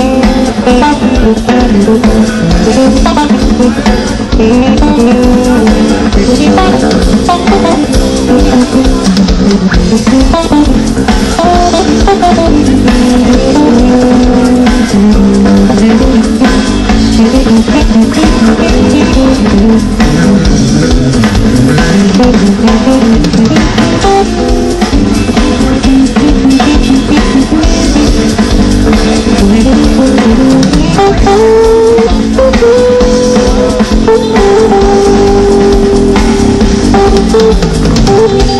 Thank you. Ooh.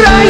Ukraine!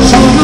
Show